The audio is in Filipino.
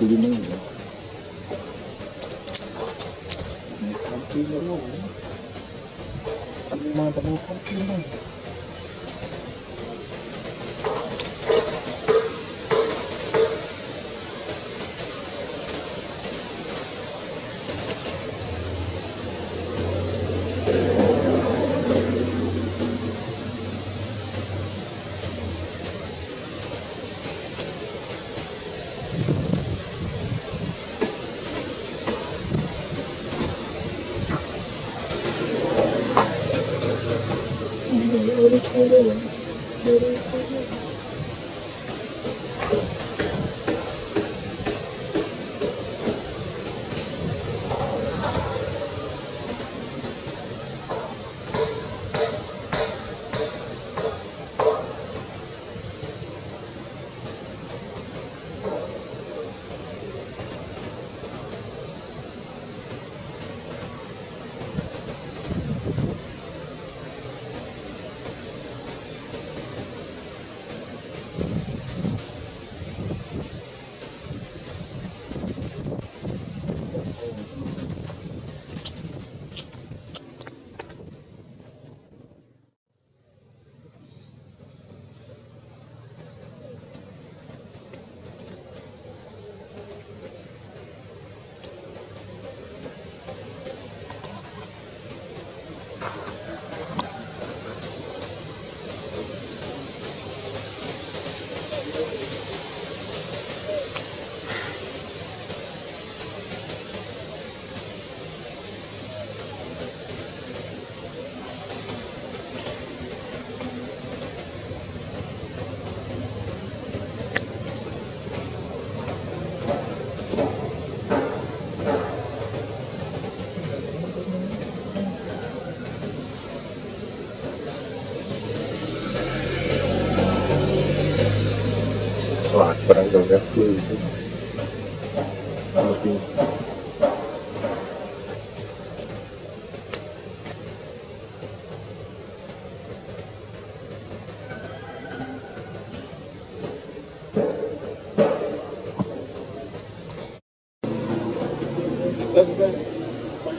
Pili na yun. May kampi na mo. Ano yung mga tanong kampi na? Thank you.